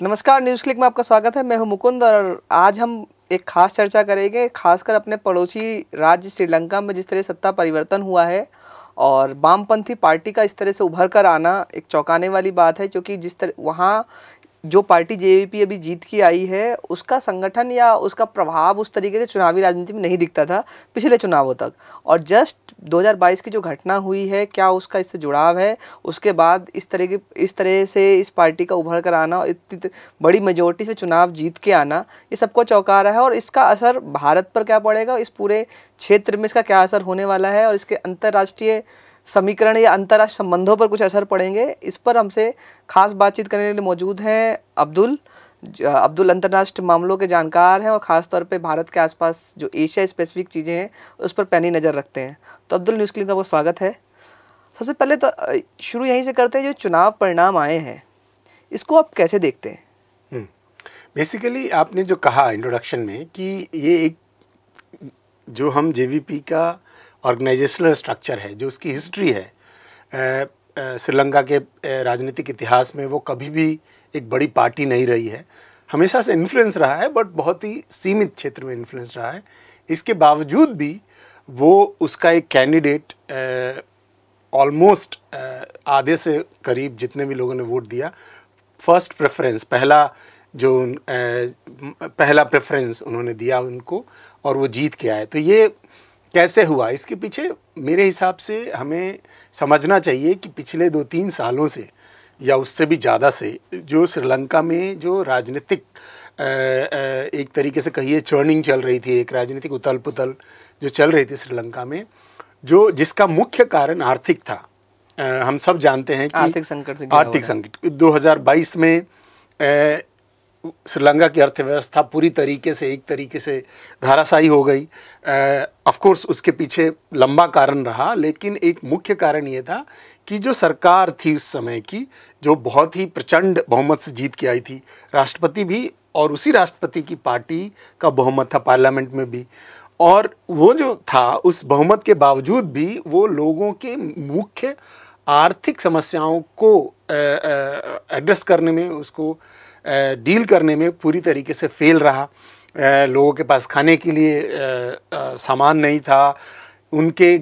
नमस्कार news click में आपका स्वागत है। मैं हूँ मुकुंद और आज हम एक खास चर्चा करेंगे, खासकर अपने पड़ोसी राज्य श्रीलंका में जिस तरह सत्ता परिवर्तन हुआ है और वामपंथी पार्टी का इस तरह से उभर कर आना एक चौंकाने वाली बात है, क्योंकि जिस तरह, वहाँ जो पार्टी जेवीपी अभी जीत के आई है, उसका संगठन या उसका प्रभाव उस तरीके के चुनावी राजनीति में नहीं दिखता था पिछले चुनावों तक। और जस्ट 2022 की जो घटना हुई है, क्या उसका इससे जुड़ाव है, उसके बाद इस तरह की, इस तरह से इस पार्टी का उभर कर आना और इतनी बड़ी मेजोरिटी से चुनाव जीत के आना, ये सबको चौंका रहा है। और इसका असर भारत पर क्या पड़ेगा? इस पूरे क्षेत्र में इसका क्या असर होने वाला है? और इसके अंतर्राष्ट्रीय समीकरण या अंतर्राष्ट्रीय संबंधों पर कुछ असर पड़ेंगे। इस पर हमसे खास बातचीत करने के लिए मौजूद हैं अब्दुल अब्दुल अंतर्राष्ट्रीय मामलों के जानकार हैं और ख़ास तौर पे भारत के आसपास जो एशिया स्पेसिफिक चीज़ें हैं, उस पर पैनी नज़र रखते हैं। तो अब्दुल न्यूज़ क्लिक का बहुत स्वागत है। सबसे पहले तो शुरू यहीं से करते हैं जो चुनाव परिणाम आए हैं। इसको आप कैसे देखते हैं? Basically hmm. आपने जो कहा इंट्रोडक्शन में कि ये एक जो हम जेवीपी का ऑर्गेनाइजेशनल स्ट्रक्चर है जो उसकी हिस्ट्री है श्रीलंका के राजनीतिक इतिहास में वो कभी भी एक बड़ी पार्टी नहीं रही है। हमेशा से इन्फ्लुएंस रहा है बट बहुत ही सीमित क्षेत्र में इन्फ्लुएंस रहा है। इसके बावजूद भी वो उसका एक कैंडिडेट ऑलमोस्ट आधे से करीब जितने भी लोगों ने वोट दिया फ़र्स्ट प्रेफरेंस पहला जो आ, पहला प्रेफरेंस उन्होंने दिया उनको और वो जीत के आए। तो ये कैसे हुआ? इसके पीछे मेरे हिसाब से हमें समझना चाहिए कि पिछले दो तीन सालों से या उससे भी ज़्यादा से जो श्रीलंका में जो राजनीतिक एक तरीके से कहिए चर्निंग चल रही थी एक राजनीतिक उथल पुथल जो चल रही थी श्रीलंका में जो जिसका मुख्य कारण आर्थिक था। हम सब जानते हैं कि आर्थिक संकट से आर्थिक संकट। 2022 में श्रीलंका की अर्थव्यवस्था पूरी तरीके से, एक तरीके से धाराशाही हो गई। ऑफ़ कोर्स उसके पीछे लंबा कारण रहा, लेकिन एक मुख्य कारण ये था कि जो सरकार थी उस समय की, जो बहुत ही प्रचंड बहुमत से जीत के आई थी, राष्ट्रपति भी और उसी राष्ट्रपति की पार्टी का बहुमत था, पार्लियामेंट में भी। और वो जो था, उस बहुमत के बावजूद भी वो लोगों के मुख्य आर्थिक समस्याओं को एड्रेस करने में उसको डील करने में पूरी तरीके से फेल रहा। लोगों के पास खाने के लिए सामान नहीं था। उनके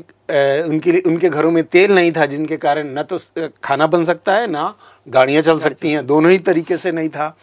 उनके लिए उनके घरों में तेल नहीं था जिनके कारण न तो खाना बन सकता है ना गाड़ियाँ चल सकती हैं। दोनों ही तरीके से नहीं था।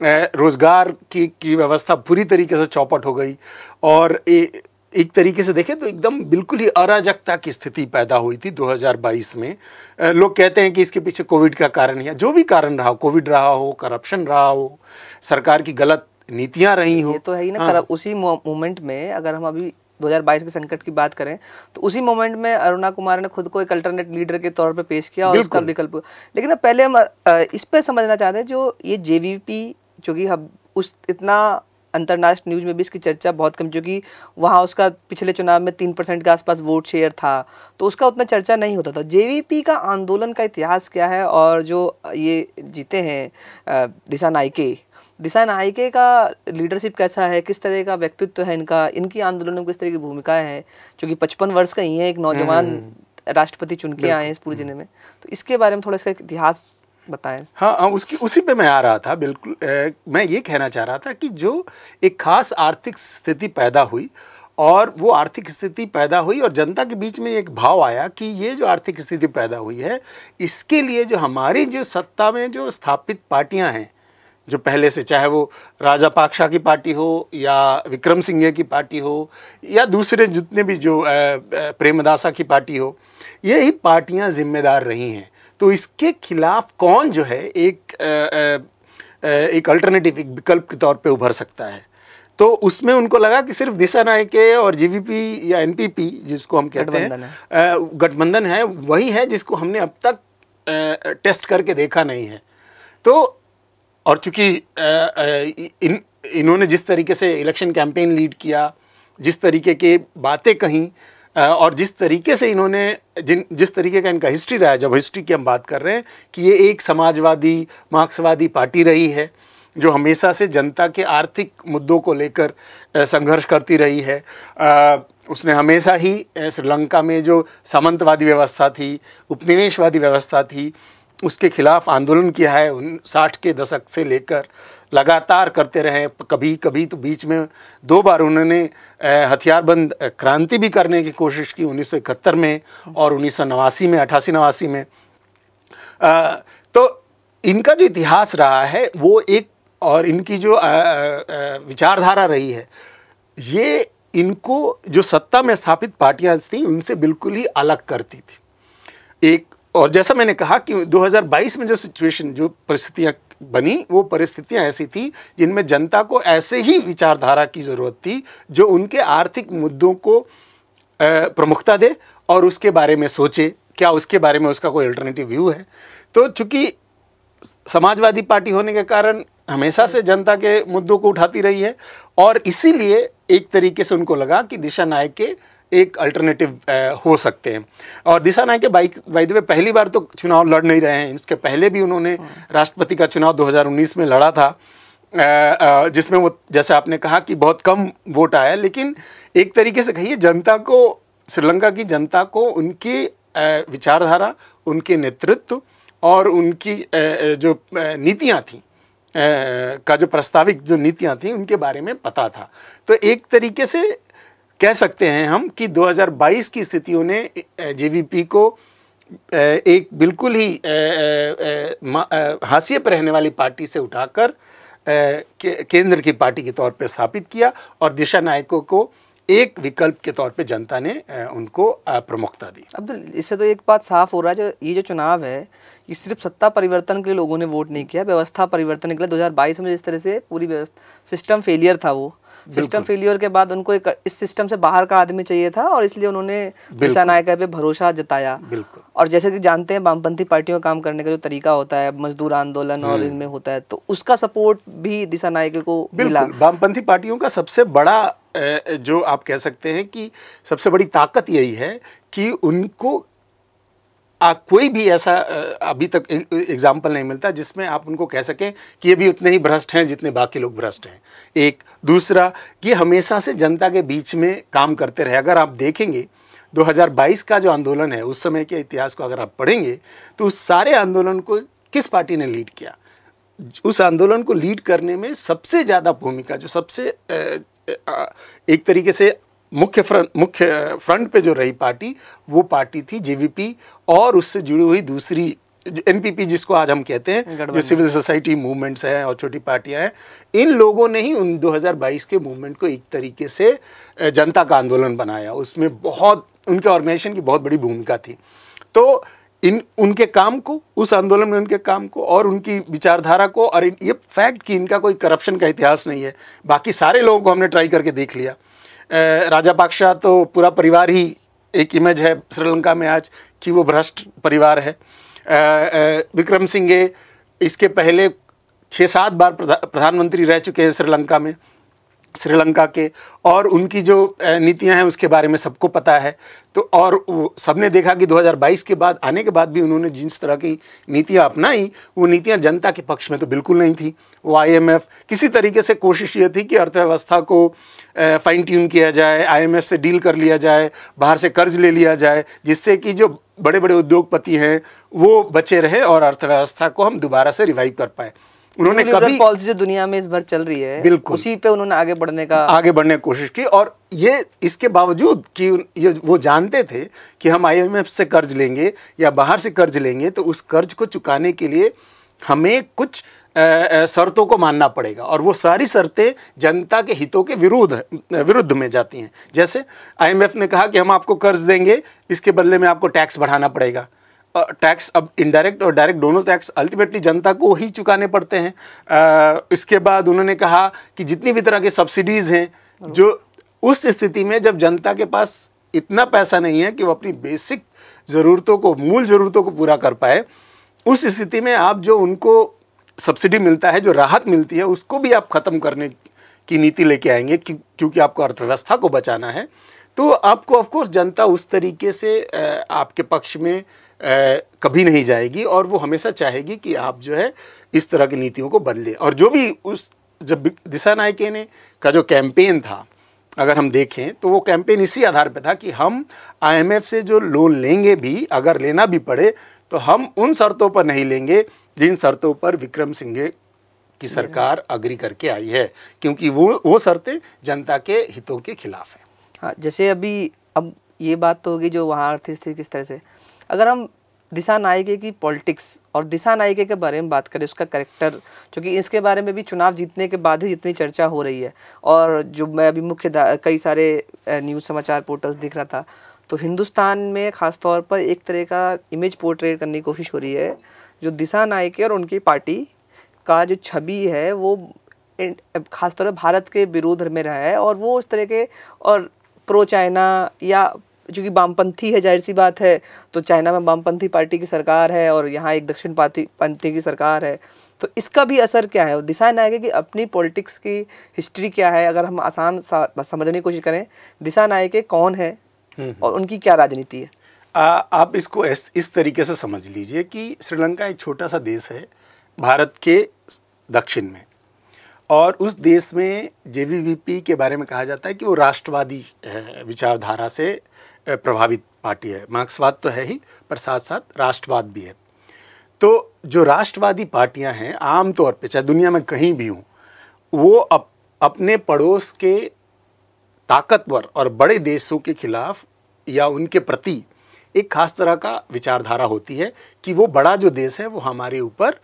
रोज़गार की की व्यवस्था पूरी तरीके से चौपट हो गई। और ए, एक तरीके से देखें तो एकदम बिल्कुल ही अराजकता की स्थिति पैदा हुई थी 2022 में। लोग कहते हैं कि इसके पीछे कोविड का कारण है जो भी कारण रहा कोविड रहा हो करप्शन रहा हो सरकार की गलत नीतियाँ रही हो। ये तो है ही ना हाँ। उसी मोमेंट में अगर हम अभी 2022 के संकट की बात करें तो उसी मोमेंट में अरुणा कुमार ने खुद को एक अल्टरनेट लीडर के तौर पे पेश किया और उसका विकल्प लेकिन पहले हम इस पर समझना चाहते हैं जो ये जेवीपी जो कि हम उस इतना अंतर्राष्ट्रीय न्यूज़ में भी इसकी चर्चा बहुत कम क्योंकि वहाँ उसका पिछले चुनाव में तीन परसेंट के आसपास वोट शेयर था तो उसका उतना चर्चा नहीं होता था। जेवीपी का आंदोलन का इतिहास क्या है? और जो ये जीते हैं दिशा नाइके दिशा नाइके का लीडरशिप कैसा है? किस तरह का व्यक्तित्व है इनका? इनकी आंदोलन में किस तरह की भूमिका है? क्योंकि पचपन वर्ष का ही है एक नौजवान हम्म। राष्ट्रपति चुन के आए हैं इस पूरे ज़िले में। तो इसके बारे में थोड़ा इसका इतिहास बताएँ। हाँ हाँ उसकी उसी पे मैं आ रहा था बिल्कुल। ए, मैं ये कहना चाह रहा था कि जो एक खास आर्थिक स्थिति पैदा हुई और वो आर्थिक स्थिति पैदा हुई और जनता के बीच में एक भाव आया कि ये जो आर्थिक स्थिति पैदा हुई है इसके लिए जो हमारी जो सत्ता में जो स्थापित पार्टियाँ हैं जो पहले से चाहे वो राजा पाक्षा की पार्टी हो या विक्रम सिंह की पार्टी हो या दूसरे जितने भी जो प्रेमदासा की पार्टी हो यही पार्टियाँ जिम्मेदार रही हैं। तो इसके खिलाफ कौन जो है एक एक अल्टरनेटिव एक विकल्प के तौर पे उभर सकता है? तो उसमें उनको लगा कि सिर्फ़ दिशा नायके और जीवीपी या एनपीपी जिसको हम कहते हैं गठबंधन है। वही है जिसको हमने अब तक टेस्ट करके देखा नहीं है। तो और चूँकि इन इन्होंने जिस तरीके से इलेक्शन कैंपेन लीड किया जिस तरीके के बातें कहीं और जिस तरीके से इन्होंने जिन जिस तरीके का इनका हिस्ट्री रहा है जब हिस्ट्री की हम बात कर रहे हैं कि ये एक समाजवादी मार्क्सवादी पार्टी रही है जो हमेशा से जनता के आर्थिक मुद्दों को लेकर संघर्ष करती रही है। आ, उसने हमेशा ही श्रीलंका में जो सामंतवादी व्यवस्था थी उपनिवेशवादी व्यवस्था थी उसके खिलाफ आंदोलन किया है उन साठ के दशक से लेकर लगातार करते रहे कभी कभी तो बीच में दो बार उन्होंने हथियारबंद क्रांति भी करने की कोशिश की उन्नीस सौ इकहत्तर में और उन्नीस सौ नवासी में अठासी नवासी में। आ, तो इनका जो इतिहास रहा है वो एक और इनकी जो विचारधारा रही है ये इनको जो सत्ता में स्थापित पार्टियाँ थी उनसे बिल्कुल ही अलग करती थी। एक और जैसा मैंने कहा कि 2022 में जो सिचुएशन जो परिस्थितियाँ बनी वो परिस्थितियाँ ऐसी थी जिनमें जनता को ऐसे ही विचारधारा की ज़रूरत थी जो उनके आर्थिक मुद्दों को प्रमुखता दे और उसके बारे में सोचे। क्या उसके बारे में उसका कोई अल्टरनेटिव व्यू है? तो चूँकि समाजवादी पार्टी होने के कारण हमेशा से जनता के मुद्दों को उठाती रही है और इसीलिए एक तरीके से उनको लगा कि दिशा नायक के एक अल्टरनेटिव हो सकते हैं। और दिशा नायक के बाइक बाई द पहली बार तो चुनाव लड़ नहीं रहे हैं। इसके पहले भी उन्होंने राष्ट्रपति का चुनाव 2019 में लड़ा था। जिसमें वो जैसे आपने कहा कि बहुत कम वोट आया लेकिन एक तरीके से कहिए जनता को श्रीलंका की जनता को उनकी विचारधारा उनके नेतृत्व और उनकी जो नीतियाँ थीं का जो प्रस्ताविक जो नीतियाँ थीं उनके बारे में पता था। तो एक तरीके से कह सकते हैं हम कि 2022 की स्थितियों ने जेवीपी को एक बिल्कुल ही हाशिए पर रहने वाली पार्टी से उठाकर केंद्र की पार्टी के तौर पर स्थापित किया और दिशा नायकों को एक विकल्प के तौर पे जनता ने उनको प्रमुखता दी। अब्दुल इससे तो एक बात साफ़ हो रहा है जो ये जो चुनाव है ये सिर्फ़ सत्ता परिवर्तन के लिए लोगों ने वोट नहीं किया व्यवस्था परिवर्तन के लिए 2022 में जिस तरह से पूरी सिस्टम फेलियर था वो। सिस्टम फेलियर के बाद उनको एक इस सिस्टम से बाहर का आदमी चाहिए था और इसलिए उन्होंने दिशा नायक पे भरोसा जताया। बिल्कुल। और जैसे कि जानते हैं वामपंथी पार्टियों का काम करने का जो तरीका होता है मजदूर आंदोलन और हम्म। इनमें होता है तो उसका सपोर्ट भी दिशा नायक को मिला। वामपंथी पार्टियों का सबसे बड़ा जो आप कह सकते हैं कि सबसे बड़ी ताकत यही है कि उनको आ, कोई भी ऐसा अभी तक एग्ज़ाम्पल नहीं मिलता जिसमें आप उनको कह सकें कि ये भी उतने ही भ्रष्ट हैं जितने बाकी लोग भ्रष्ट हैं। एक दूसरा कि हमेशा से जनता के बीच में काम करते रहे। अगर आप देखेंगे 2022 का जो आंदोलन है उस समय के इतिहास को अगर आप पढ़ेंगे तो उस सारे आंदोलन को किस पार्टी ने लीड किया? उस आंदोलन को लीड करने में सबसे ज़्यादा भूमिका जो सबसे एक तरीके से मुख्य फ्रंट मुख्य फ्रंट पे जो रही पार्टी वो पार्टी थी जेवीपी और उससे जुड़ी हुई दूसरी एनपीपी जिसको आज हम कहते हैं जो सिविल सोसाइटी मूवमेंट्स हैं और छोटी पार्टियाँ हैं इन लोगों ने ही उन 2022 के मूवमेंट को एक तरीके से जनता का आंदोलन बनाया। उसमें बहुत उनके ऑर्गेनाइजेशन की बहुत बड़ी भूमिका थी। तो इन, उनके काम को, उस आंदोलन में उनके काम को और उनकी विचारधारा को और ये फैक्ट कि इनका कोई करप्शन का इतिहास नहीं है। बाकी सारे लोगों को हमने ट्राई करके देख लिया। राजा पाक्षा तो पूरा परिवार ही एक इमेज है श्रीलंका में आज कि वो भ्रष्ट परिवार है। विक्रम सिंघे इसके पहले छः सात बार प्रधानमंत्री रह चुके हैं श्रीलंका में। श्रीलंका के और उनकी जो नीतियाँ हैं उसके बारे में सबको पता है। तो और सबने देखा कि 2022 के बाद, आने के बाद भी उन्होंने जिस तरह की नीतियाँ अपनाई, वो नीतियाँ जनता के पक्ष में तो बिल्कुल नहीं थी। वो आईएमएफ किसी तरीके से कोशिश ये थी कि अर्थव्यवस्था को फाइन ट्यून किया जाए आईएमएफ से डील कर लिया जाए, बाहर से कर्ज ले लिया जाए, जिससे कि जो बड़े बड़े उद्योगपति हैं, वो बचे रहे और अर्थव्यवस्था को हम दोबारा से रिवाइव कर पाए। उन्होंने कभी पॉलिसी जो दुनिया में इस बार चल रही है बिल्कुल। उसी पे उन्होंने आगे बढ़ने का आगे बढ़ने की कोशिश की और ये इसके बावजूद कि ये वो जानते थे कि हम आईएमएफ से कर्ज लेंगे या बाहर से कर्ज लेंगे तो उस कर्ज को चुकाने के लिए हमें कुछ शर्तों को मानना पड़ेगा। और वो सारी शर्तें जनता के हितों के विरुद्ध विरुद्ध में जाती हैं। जैसे आईएमएफ ने कहा कि हम आपको कर्ज देंगे इसके बदले में आपको टैक्स बढ़ाना पड़ेगा। टैक्स अब इनडायरेक्ट और डायरेक्ट दोनों टैक्स अल्टीमेटली जनता को ही चुकाने पड़ते हैं। इसके बाद उन्होंने कहा कि जितनी भी तरह की सब्सिडीज़ हैं, जो उस स्थिति में जब जनता के पास इतना पैसा नहीं है कि वो अपनी बेसिक ज़रूरतों को, मूल ज़रूरतों को पूरा कर पाए, उस स्थिति में आप जो उनको सब्सिडी मिलता है, जो राहत मिलती है, उसको भी आप ख़त्म करने की नीति लेके आएँगे क्योंकि आपको अर्थव्यवस्था को बचाना है। तो आपको ऑफकोर्स जनता उस तरीके से आपके पक्ष में कभी नहीं जाएगी और वो हमेशा चाहेगी कि आप जो है इस तरह की नीतियों को बदले। और जो भी उस, जब दिशा नायके ने का जो कैंपेन था, अगर हम देखें तो वो कैंपेन इसी आधार पर था कि हम आईएमएफ से जो लोन लेंगे भी, अगर लेना भी पड़े तो हम उन शर्तों पर नहीं लेंगे जिन शर्तों पर विक्रम सिंघे की सरकार अग्री करके आई है। क्योंकि वो वो शर्तें जनता के हितों के खिलाफ है। हाँ जैसे अभी, अब ये बात तो होगी जो वहाँ आर्थिक स्थिति किस तरह से। अगर हम दिशा नायके की पॉलिटिक्स और दिशा नायके के बारे में बात करें, उसका करेक्टर, क्योंकि इसके बारे में भी चुनाव जीतने के बाद ही जितनी चर्चा हो रही है। और जो मैं अभी मुख्य कई सारे न्यूज़ समाचार पोर्टल्स दिख रहा था तो हिंदुस्तान में ख़ास तौर पर एक तरह का इमेज पोर्ट्रेट करने की कोशिश हो रही है, जो दिशा नायके और उनकी पार्टी का जो छवि है, वो खासतौर पर भारत के विरोध में रहा है। और वो उस तरह के, और प्रो चाइना या चूँकि वामपंथी है ज़ाहिर सी बात है तो चाइना में वामपंथी पार्टी की सरकार है और यहाँ एक दक्षिण पंथी की सरकार है। तो इसका भी असर क्या है? दिशा नायक की अपनी पॉलिटिक्स की हिस्ट्री क्या है? अगर हम आसान समझने की कोशिश करें दिशा नायक कौन है हम्म, हम्म। और उनकी क्या राजनीति है? आ, आप इसको इस, इस तरीके से समझ लीजिए कि श्रीलंका एक छोटा सा देश है भारत के दक्षिण में। और उस देश में जेवीवीपी के बारे में कहा जाता है कि वो राष्ट्रवादी विचारधारा से प्रभावित पार्टी है। मार्क्सवाद तो है ही पर साथ साथ राष्ट्रवाद भी है। तो जो राष्ट्रवादी पार्टियाँ हैं आम तौर पे चाहे दुनिया में कहीं भी हों वो अप, अपने पड़ोस के ताकतवर और बड़े देशों के खिलाफ या उनके प्रति एक खास तरह का विचारधारा होती है कि वो बड़ा जो देश है वो हमारे ऊपर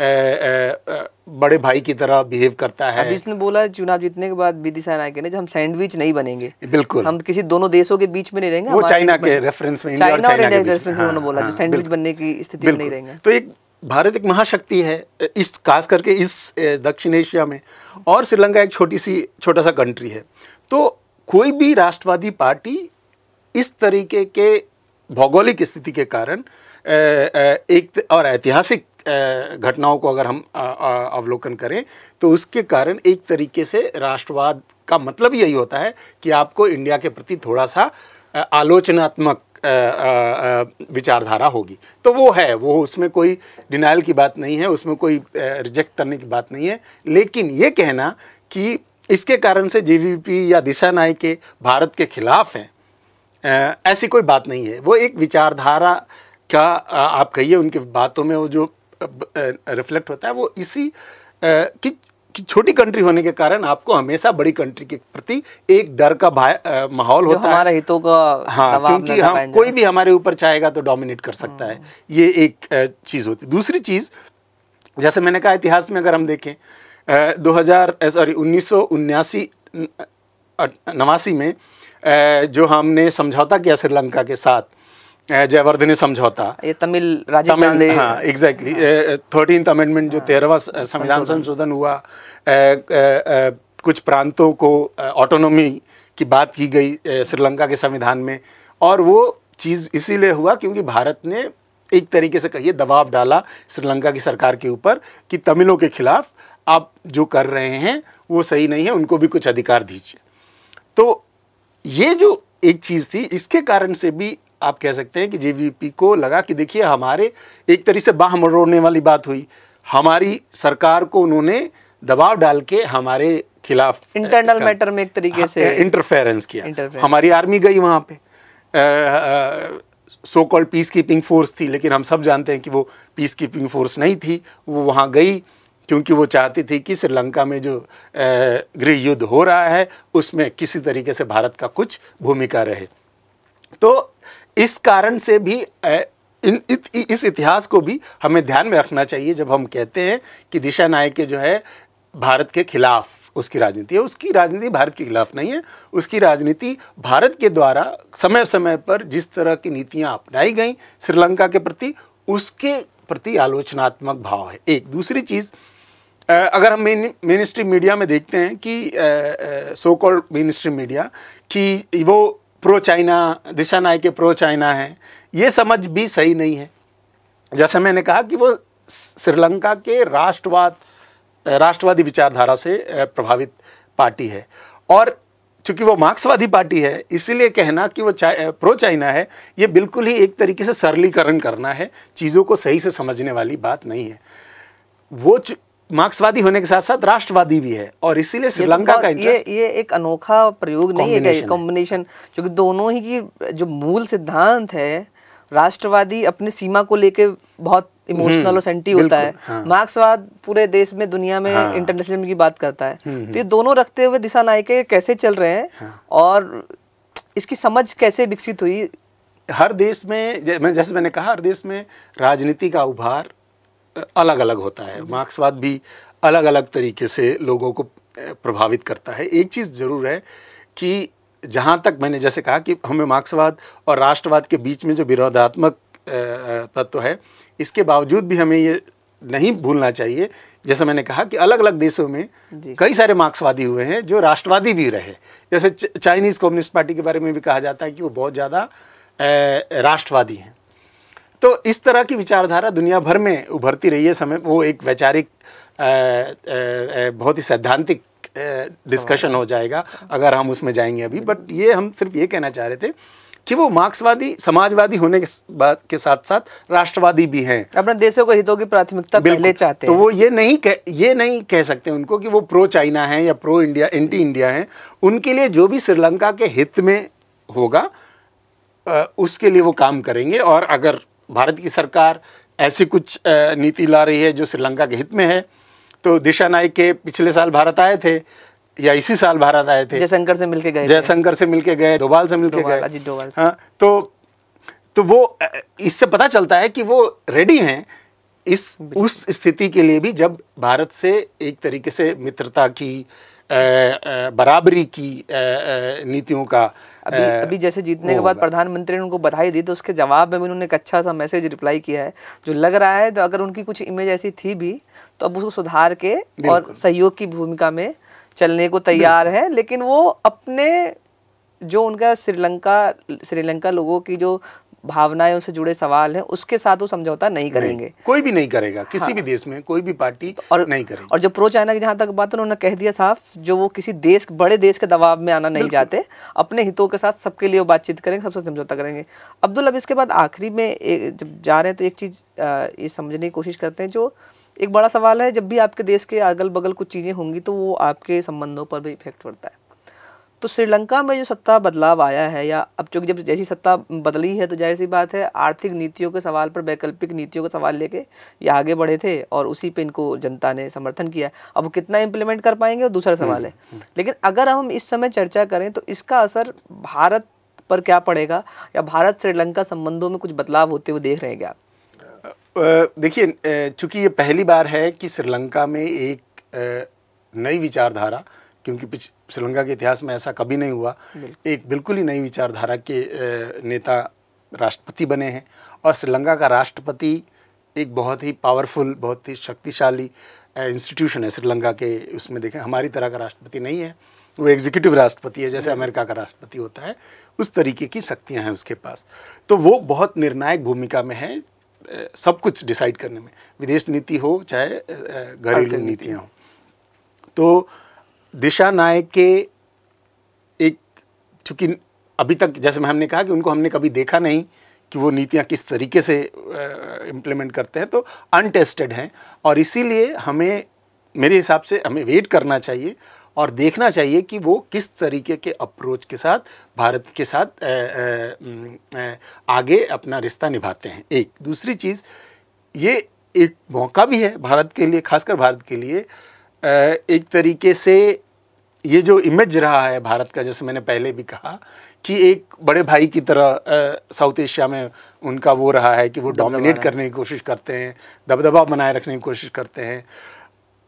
बड़े भाई की तरह बिहेव करता है। अभी इसने बोला चुनाव जीतने के बाद विदिशा नायक ने हम सैंडविच नहीं बनेंगे बिल्कुल। हम किसी दोनों देशों के बीच में नहीं रहेंगे वो चाइना के रेफरेंस में चाइना और इंडिया के रेफरेंस में। उन्होंने बोला जो हाँ, सैंडविच बनने की स्थिति में नहीं रहेंगे। तो एक भारत एक महाशक्ति है इस खास करके इस दक्षिण एशिया में। और श्रीलंका एक छोटी सी छोटा सा कंट्री है। तो कोई भी राष्ट्रवादी पार्टी इस तरीके के भौगोलिक स्थिति के कारण एक और ऐतिहासिक घटनाओं को अगर हम अवलोकन करें तो उसके कारण एक तरीके से राष्ट्रवाद का मतलब यही होता है कि आपको इंडिया के प्रति थोड़ा सा आलोचनात्मक विचारधारा होगी। तो वो है, वो उसमें कोई डिनाइल की बात नहीं है, उसमें कोई रिजेक्ट करने की बात नहीं है। लेकिन ये कहना कि इसके कारण से जेवीपी या दिशा नायक भारत के खिलाफ हैं ऐसी कोई बात नहीं है। वो एक विचारधारा का आप कहिए उनकी बातों में वो जो रिफ्लेक्ट होता है वो इसी कि कि छोटी कंट्री होने के कारण आपको हमेशा बड़ी कंट्री के प्रति एक डर का माहौल होता है। हमारे हितों का हाँ क्योंकि हम कोई भी हमारे ऊपर चाहेगा तो डोमिनेट कर सकता है। हाँ। ये एक चीज़ होती दूसरी चीज़ जैसे मैंने कहा इतिहास में अगर हम देखें दो हज़ार सॉरी उन्नीस सौ नवासी में जो हमने समझौता किया श्रीलंका के साथ जयवर्धने समझौता। ये तमिल तमिल हाँ एग्जैक्टली थर्टीन अमेंडमेंट जो हाँ, तेरहवा संविधान संशोधन हुआ आ, आ, आ, कुछ प्रांतों को ऑटोनॉमी की बात की गई श्रीलंका के संविधान में। और वो चीज़ इसीलिए हुआ क्योंकि भारत ने एक तरीके से कहिए दबाव डाला श्रीलंका की सरकार के ऊपर कि तमिलों के खिलाफ आप जो कर रहे हैं वो सही नहीं है उनको भी कुछ अधिकार दीजिए। तो ये जो एक चीज़ थी इसके कारण से भी आप कह सकते हैं कि जेवीपी को लगा कि देखिए हमारे एक तरीके से बाह मरोड़ने वाली बात हुई। हमारी सरकार को उन्होंने दबाव डाल के हमारे खिलाफ इंटरनल मैटर में एक तरीके से इंटरफेरेंस किया। हमारी आर्मी गई वहाँ पे। So called peace keeping force थी लेकिन हम सब जानते हैं कि वो पीस कीपिंग फोर्स नहीं थी। वो वहाँ गई क्योंकि वो चाहती थी कि श्रीलंका में जो गृह युद्ध हो रहा है उसमें किसी तरीके से भारत का कुछ भूमिका रहे। तो इस कारण से भी इन इस इतिहास को भी हमें ध्यान में रखना चाहिए जब हम कहते हैं कि दिशा नायक जो है, भारत के खिलाफ उसकी राजनीति है। उसकी राजनीति भारत के खिलाफ नहीं है। उसकी राजनीति भारत के द्वारा समय समय पर जिस तरह की नीतियाँ अपनाई गई श्रीलंका के प्रति, उसके प्रति आलोचनात्मक भाव है। एक दूसरी चीज़ अगर हम मेन स्ट्रीम मीडिया में देखते हैं कि so called main stream media कि वो प्रो चाइना दिशा नायक के प्रो चाइना है। ये समझ भी सही नहीं है। जैसा मैंने कहा कि वो श्रीलंका के राष्ट्रवाद राष्ट्रवादी विचारधारा से प्रभावित पार्टी है। और चूँकि वो मार्क्सवादी पार्टी है इसीलिए कहना कि वो चा, प्रो चाइना है ये बिल्कुल ही एक तरीके से सरलीकरण करना है चीज़ों को सही से समझने वाली बात नहीं है। वो मार्क्सवादी होने के साथ साथ राष्ट्रवादी भी है और इसीलिए श्रीलंका तो का ये ये एक अनोखा प्रयोग नहीं है कॉम्बिनेशन क्योंकि दोनों ही की जो मूल सिद्धांत है राष्ट्रवादी अपनी सीमा को लेके बहुत इमोशनल और सेंटी होता है हाँ। मार्क्सवाद पूरे देश में दुनिया में हाँ। इंटरनेशनल की बात करता है तो ये दोनों रखते हुए दिशा नायके कैसे चल रहे हैं हाँ। और इसकी समझ कैसे विकसित हुई हर देश में जैसे मैंने कहा हर देश में राजनीति का उभार अलग अलग होता है। मार्क्सवाद भी अलग अलग तरीके से लोगों को प्रभावित करता है। एक चीज़ ज़रूर है कि जहाँ तक मैंने जैसे कहा कि हमें मार्क्सवाद और राष्ट्रवाद के बीच में जो विरोधात्मक तत्व है इसके बावजूद भी हमें ये नहीं भूलना चाहिए। जैसे मैंने कहा कि अलग अलग देशों में कई सारे मार्क्सवादी हुए हैं जो राष्ट्रवादी भी रहे। जैसे चाइनीज़ कम्युनिस्ट पार्टी के बारे में भी कहा जाता है कि वो बहुत ज़्यादा राष्ट्रवादी हैं। तो इस तरह की विचारधारा दुनिया भर में उभरती रही है समय। वो एक वैचारिक बहुत ही सैद्धांतिक डिस्कशन हो जाएगा अगर हम उसमें जाएँगे अभी। बट ये हम सिर्फ़ ये कहना चाह रहे थे कि वो मार्क्सवादी समाजवादी होने के बात के साथ साथ राष्ट्रवादी भी हैं। अपने देशों को हितों की प्राथमिकता पहले। चाहते तो हैं। वो ये नहीं कह ये नहीं कह सकते उनको कि वो प्रो चाइना है या प्रो इंडिया एंटी इंडिया है। उनके लिए जो भी श्रीलंका के हित में होगा उसके लिए वो काम करेंगे। और अगर भारत की सरकार ऐसी कुछ नीति ला रही है जो श्रीलंका के हित में है। तो दिशा नायक के पिछले साल भारत आए थे या इसी साल भारत आए थे? जयशंकर से मिलके गए जयशंकर से मिलके गए डोभाल से मिलके गए। अजीत डोभाल हाँ तो तो वो इससे पता चलता है कि वो रेडी हैं इस उस स्थिति के लिए भी जब भारत से एक तरीके से मित्रता की बराबरी की नीतियों का अभी अभी जैसे जीतने के बाद प्रधानमंत्री ने उनको बधाई दी तो उसके जवाब में भी उन्होंने एक अच्छा सा मैसेज रिप्लाई किया है। जो लग रहा है तो अगर उनकी कुछ इमेज ऐसी थी भी तो अब उसको सुधार के और सहयोग की भूमिका में चलने को तैयार है। लेकिन वो अपने जो उनका श्रीलंका श्रीलंका लोगों की जो भावनाएँ से जुड़े सवाल हैं उसके साथ वो समझौता नहीं करेंगे। नहीं, कोई भी नहीं करेगा किसी हाँ। भी देश में कोई भी पार्टी तो और नहीं करेगी। और जो प्रो चाइना की जहाँ तक बात है उन्होंने कह दिया साफ़ जो वो किसी देश बड़े देश के दबाव में आना नहीं चाहते अपने हितों के साथ सबके लिए वो बातचीत करेंगे सबसे समझौता करेंगे। अब्दुल अब इसके बाद आखिरी में एक- जब जा रहे हैं तो एक चीज़ ये समझने की कोशिश करते हैं जो एक बड़ा सवाल है जब भी आपके देश के अगल बगल कुछ चीज़ें होंगी तो वो आपके संबंधों पर भी इफ़ेक्ट पड़ता है। तो श्रीलंका में जो सत्ता बदलाव आया है या अब चूँकि जब जैसी सत्ता बदली है तो ज़ाहिर सी बात है आर्थिक नीतियों के सवाल पर वैकल्पिक नीतियों का सवाल लेके ये आगे बढ़े थे और उसी पे इनको जनता ने समर्थन किया अब वो कितना इम्प्लीमेंट कर पाएँगे वो दूसरा सवाल है। लेकिन अगर हम इस समय चर्चा करें तो इसका असर भारत पर क्या पड़ेगा या भारत श्रीलंका संबंधों में कुछ बदलाव होते हुए देख रहे हैं क्या आप? देखिए चूँकि ये पहली बार है कि श्रीलंका में एक नई विचारधारा क्योंकि पिछ श्रीलंका के इतिहास में ऐसा कभी नहीं हुआ। एक बिल्कुल ही नई विचारधारा के नेता राष्ट्रपति बने हैं और श्रीलंका का राष्ट्रपति एक बहुत ही पावरफुल बहुत ही शक्तिशाली इंस्टीट्यूशन है श्रीलंका के उसमें देखें। हमारी तरह का राष्ट्रपति नहीं है। वो एग्जीक्यूटिव राष्ट्रपति है जैसे अमेरिका का राष्ट्रपति होता है। उस तरीके की शक्तियाँ हैं उसके पास। तो वो बहुत निर्णायक भूमिका में है सब कुछ डिसाइड करने में। विदेश नीति हो चाहे घरेलू नीतियाँ हो। तो दिशा नायक के एक चूँकि अभी तक जैसे मैं हमने कहा कि उनको हमने कभी देखा नहीं कि वो नीतियाँ किस तरीके से इम्प्लीमेंट करते हैं तो अनटेस्टेड हैं। और इसीलिए हमें मेरे हिसाब से हमें वेट करना चाहिए और देखना चाहिए कि वो किस तरीके के अप्रोच के साथ भारत के साथ अ, अम, अ, आगे अपना रिश्ता निभाते हैं। एक दूसरी चीज़ ये एक मौका भी है भारत के लिए खासकर भारत के लिए एक तरीके से ये जो इमेज रहा है भारत का जैसे मैंने पहले भी कहा कि एक बड़े भाई की तरह साउथ एशिया में उनका वो रहा है कि वो डोमिनेट करने की कोशिश करते हैं दबदबा बनाए रखने की कोशिश करते हैं।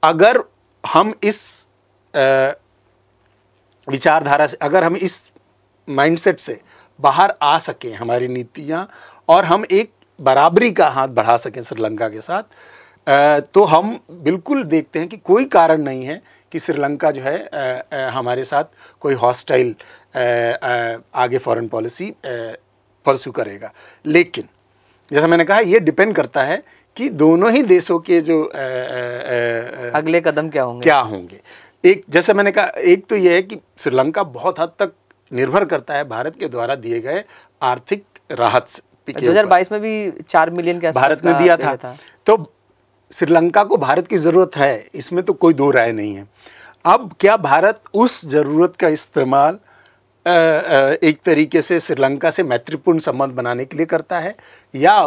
अगर हम इस विचारधारा से अगर हम इस माइंडसेट से बाहर आ सकें हमारी नीतियाँ और हम एक बराबरी का हाथ बढ़ा सकें श्रीलंका के साथ तो हम बिल्कुल देखते हैं कि कोई कारण नहीं है कि श्रीलंका जो है हमारे साथ कोई हॉस्टाइल आगे फॉरेन पॉलिसी परस्यू करेगा। लेकिन जैसा मैंने कहा ये डिपेंड करता है कि दोनों ही देशों के जो अ, अ, अ, अगले कदम क्या होंगे? क्या होंगे? एक जैसे मैंने कहा एक तो यह है कि श्रीलंका बहुत हद तक निर्भर करता है भारत के द्वारा दिए गए आर्थिक राहत से- के ऊपर। 2022 में भी चार मिलियन के भारत ने दिया पेय था। तो श्रीलंका को भारत की ज़रूरत है, इसमें तो कोई दो राय नहीं है। अब क्या भारत उस ज़रूरत का इस्तेमाल एक तरीके से श्रीलंका से मैत्रीपूर्ण संबंध बनाने के लिए करता है, या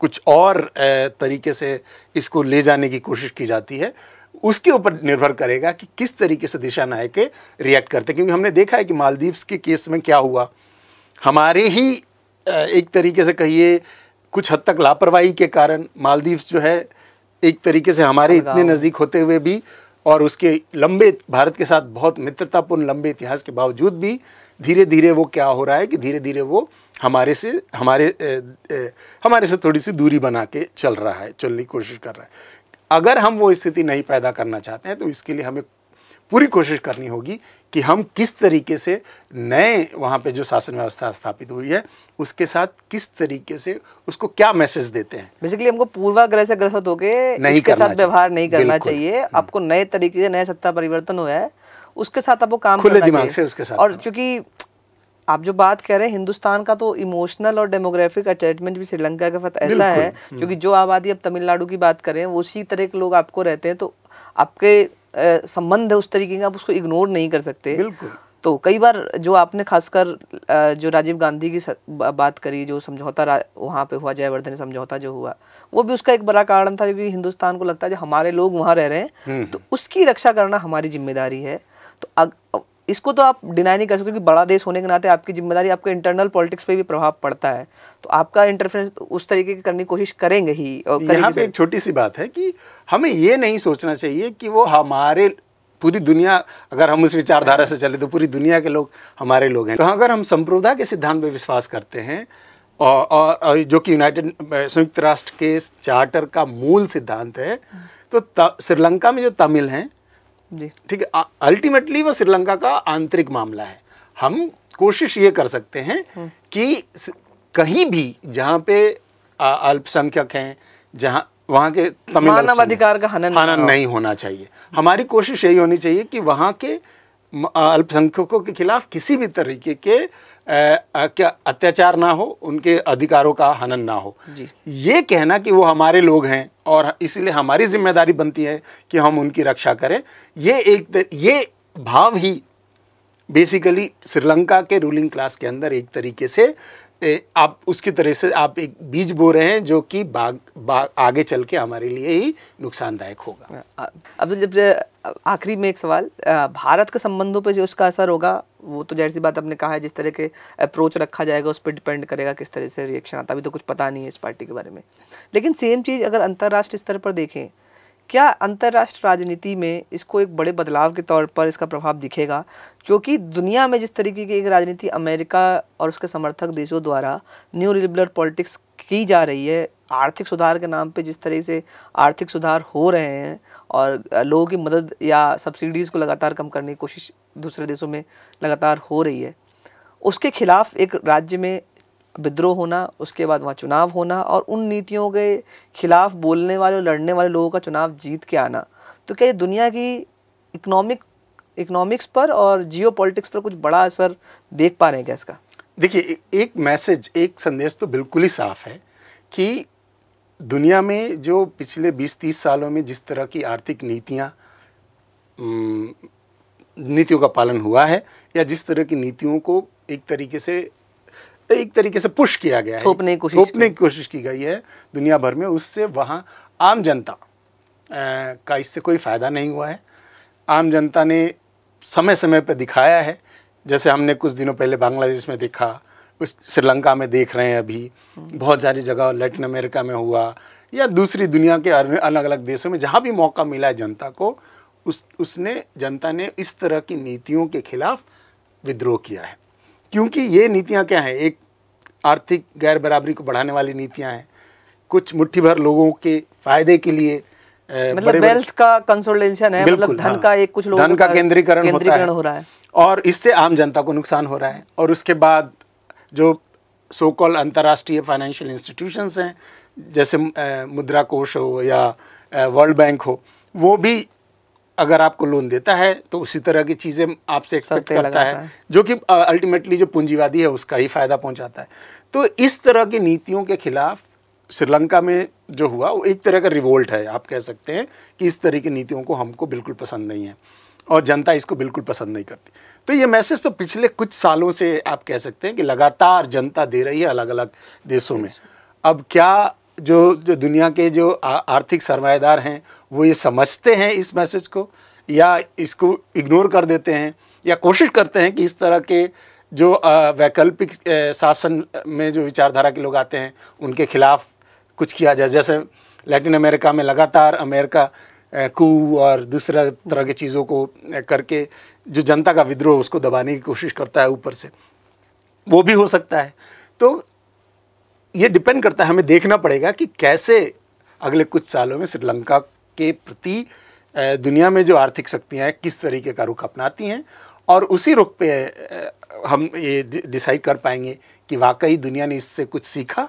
कुछ और तरीके से इसको ले जाने की कोशिश की जाती है, उसके ऊपर निर्भर करेगा कि किस तरीके से दिशा नायक रिएक्ट करते क्योंकि हमने देखा है कि मालदीव्स के केस में क्या हुआ। हमारे ही एक तरीके से कहिए, कुछ हद तक लापरवाही के कारण मालदीव्स जो है एक तरीके से हमारे इतने नज़दीक होते हुए भी और उसके लंबे भारत के साथ बहुत मित्रतापूर्ण लंबे इतिहास के बावजूद भी धीरे धीरे वो क्या हो रहा है कि धीरे धीरे वो हमारे से हमारे ए, ए, हमारे से थोड़ी सी दूरी बना के चल रहा है चलने की कोशिश कर रहा है। अगर हम वो स्थिति नहीं पैदा करना चाहते हैं तो इसके लिए हमें पूरी कोशिश करनी होगी कि हम किस तरीके से नए वहाँ पे जो शासन व्यवस्था स्थापित हुई है उसके साथ किस तरीके से उसको क्या मैसेज देते हैं। बेसिकली हमको पूर्वाग्रह से ग्रसित होके नहीं इसके साथ व्यवहार नहीं करना चाहिए। हम्म। आपको नए तरीके से नया सत्ता परिवर्तन हुआ है उसके साथ आपको काम खुले दिमाग से उसके साथ और क्योंकि आप जो बात कह रहे हैं हिंदुस्तान का तो इमोशनल और डेमोग्राफिक अटैचमेंट भी श्रीलंका के साथ ऐसा है हम्म। क्योंकि जो आबादी अब तमिलनाडु की बात करें उसी तरह के लोग आपको रहते हैं तो आपके संबंध है उस तरीके का आप उसको इग्नोर नहीं कर सकते। बिल्कुल। तो कई बार जो आपने खासकर जो राजीव गांधी की बात करी जो समझौता वहाँ पे हुआ जयवर्धन समझौता जो हुआ वो भी उसका एक बड़ा कारण था क्योंकि हिंदुस्तान को लगता है जो हमारे लोग वहाँ रह रहे हैं हम्म। तो उसकी रक्षा करना हमारी ज़िम्मेदारी है। तो अग, इसको तो आप डिनाई नहीं कर सकते कि बड़ा देश होने के नाते आपकी ज़िम्मेदारी आपके इंटरनल पॉलिटिक्स पे भी प्रभाव पड़ता है। तो आपका इंटरफेरेंस उस तरीके की करने की कोशिश करेंगे ही और यहाँ पे एक छोटी सी बात है कि हमें ये नहीं सोचना चाहिए कि वो हमारे पूरी दुनिया अगर हम उस विचारधारा से चले तो पूरी दुनिया के लोग हमारे लोग हैं। तो अगर हम संप्रदाय के सिद्धांत पर विश्वास करते हैं और, और, और जो कि यूनाइटेड संयुक्त राष्ट्र के चार्टर का मूल सिद्धांत है तो श्रीलंका में जो तमिल हैं ठीक है अल्टीमेटली वो श्रीलंका का आंतरिक मामला है। हम कोशिश ये कर सकते हैं हम्म। कि कहीं भी जहाँ पे अल्पसंख्यक हैं जहाँ वहाँ के तमिल अधिकार का हनन हनन नहीं होना चाहिए। हमारी कोशिश यही होनी चाहिए कि वहाँ के अल्पसंख्यकों के खिलाफ किसी भी तरीके के क्या अत्याचार ना हो उनके अधिकारों का हनन ना हो। जी। ये कहना कि वो हमारे लोग हैं और इसलिए हमारी ज़िम्मेदारी बनती है कि हम उनकी रक्षा करें। ये एक ये भाव ही बेसिकली श्रीलंका के रूलिंग क्लास के अंदर एक तरीके से ए, आप उसकी तरह से आप एक बीज बो रहे हैं जो कि बाग, बाग आगे चल के हमारे लिए ही नुकसानदायक होगा। अब जब आखिरी में एक सवाल भारत के संबंधों पर जो उसका असर होगा, वो तो जैसी बात आपने कहा है, जिस तरह के अप्रोच रखा जाएगा, उस पर डिपेंड करेगा किस तरह से रिएक्शन आता है। अभी तो कुछ पता नहीं है इस पार्टी के बारे में। लेकिन सेम चीज़ अगर अंतर्राष्ट्रीय स्तर पर देखें, क्या अंतर्राष्ट्रीय राजनीति में इसको एक बड़े बदलाव के तौर पर इसका प्रभाव दिखेगा? क्योंकि दुनिया में जिस तरीके की एक राजनीति अमेरिका और उसके समर्थक देशों द्वारा न्यू लिबरल पॉलिटिक्स की जा रही है आर्थिक सुधार के नाम पे जिस तरह से आर्थिक सुधार हो रहे हैं और लोगों की मदद या सब्सिडीज़ को लगातार कम करने की कोशिश दूसरे देशों में लगातार हो रही है। उसके खिलाफ एक राज्य में विद्रोह होना, उसके बाद वहाँ चुनाव होना और उन नीतियों के खिलाफ बोलने वाले और लड़ने वाले लोगों का चुनाव जीत के आना। तो क्या ये दुनिया की इकोनॉमिक इकोनॉमिक्स पर और जियो पर कुछ बड़ा असर देख पा रहे हैं क्या इसका? देखिए एक मैसेज एक संदेश तो बिल्कुल ही साफ़ है कि दुनिया में जो पिछले 20-30 सालों में जिस तरह की आर्थिक नीतियाँ नीतियों का पालन हुआ है या जिस तरह की नीतियों को एक तरीके से एक तरीके से पुश किया गया है थोपने की कोशिश थोपने की। कोशिश की गई है दुनिया भर में उससे वहाँ आम जनता का इससे कोई फ़ायदा नहीं हुआ है। आम जनता ने समय समय पर दिखाया है जैसे हमने कुछ दिनों पहले बांग्लादेश में देखा श्रीलंका में देख रहे हैं अभी। बहुत सारी जगह लैटिन अमेरिका में हुआ या दूसरी दुनिया के अलग अलग देशों में जहाँ भी मौका मिला है जनता को उस उसने जनता ने इस तरह की नीतियों के खिलाफ विद्रोह किया है। क्योंकि ये नीतियाँ क्या हैं? एक आर्थिक गैर बराबरी को बढ़ाने वाली नीतियाँ हैं। कुछ मुट्ठी भर लोगों के फ़ायदे के लिए मतलब वेल्थ का कंसोलिडेशन है मतलब धन हाँ, का एक कुछ लोगों धन का केंद्रीकरण केंद्रीकरण हो रहा है। और इससे आम जनता को नुकसान हो रहा है। और उसके बाद जो सो कॉल अंतर्राष्ट्रीय फाइनेंशियल इंस्टीट्यूशंस हैं जैसे मुद्रा कोष हो या वर्ल्ड बैंक हो वो भी अगर आपको लोन देता है तो उसी तरह की चीज़ें आपसे एक्सपेक्ट करता है, है। जो कि अल्टीमेटली जो पूंजीवादी है उसका ही फ़ायदा पहुंचाता है। तो इस तरह की नीतियों के खिलाफ श्रीलंका में जो हुआ वो एक तरह का रिवोल्ट है आप कह सकते हैं कि इस तरह की नीतियों को हमको बिल्कुल पसंद नहीं है। और जनता इसको बिल्कुल पसंद नहीं करती। तो ये मैसेज तो पिछले कुछ सालों से आप कह सकते हैं कि लगातार जनता दे रही है अलग अलग देशों में। अब क्या जो जो दुनिया के जो आर्थिक सरमाएदार हैं, वो ये समझते हैं इस मैसेज को? या इसको इग्नोर कर देते हैं? या कोशिश करते हैं कि इस तरह के जो वैकल्पिक शासन में जो विचारधारा के लोग आते हैं, उनके खिलाफ कुछ किया जाए? जैसे लैटिन अमेरिका में लगातार अमेरिका कू और दूसरा तरह की चीज़ों को करके जो जनता का विद्रोह उसको दबाने की कोशिश करता है ऊपर से। वो भी हो सकता है। तो ये डिपेंड करता है, हमें देखना पड़ेगा कि कैसे अगले कुछ सालों में श्रीलंका के प्रति दुनिया में जो आर्थिक शक्तियाँ हैं, किस तरीके का रुख अपनाती हैं और उसी रुख पे हम ये डिसाइड कर पाएँगे कि वाकई दुनिया ने इससे कुछ सीखा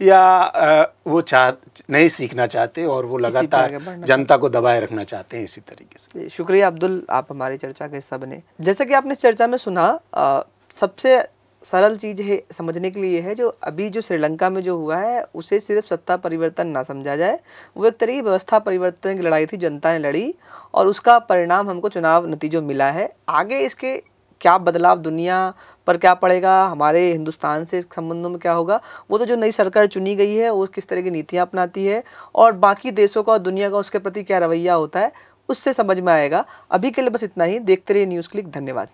या वो चाह नहीं सीखना चाहते और वो लगातार जनता को दबाए रखना चाहते हैं इसी तरीके से। शुक्रिया अब्दुल आप हमारी चर्चा का हिस्सा बने। जैसा कि आपने चर्चा में सुना आ, सबसे सरल चीज़ है समझने के लिए है जो अभी जो श्रीलंका में जो हुआ है उसे सिर्फ़ सत्ता परिवर्तन ना समझा जाए। वो एक तरह व्यवस्था परिवर्तन की लड़ाई थी जनता ने लड़ी और उसका परिणाम हमको चुनाव नतीजों मिला है। आगे इसके क्या बदलाव दुनिया पर क्या पड़ेगा, हमारे हिंदुस्तान से इस संबंधों में क्या होगा, वो तो जो नई सरकार चुनी गई है, वो किस तरह की नीतियाँ अपनाती है और बाकी देशों का और दुनिया का उसके प्रति क्या रवैया होता है, उससे समझ में आएगा। अभी के लिए बस इतना ही, देखते रहिए न्यूज़ क्लिक, धन्यवाद।